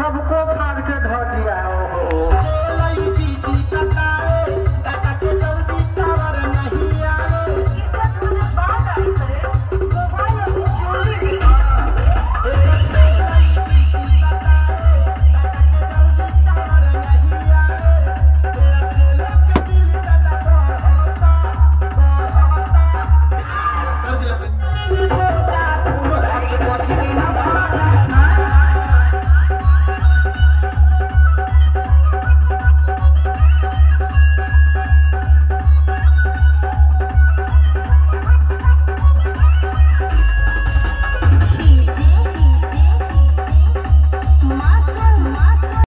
have a good podcast.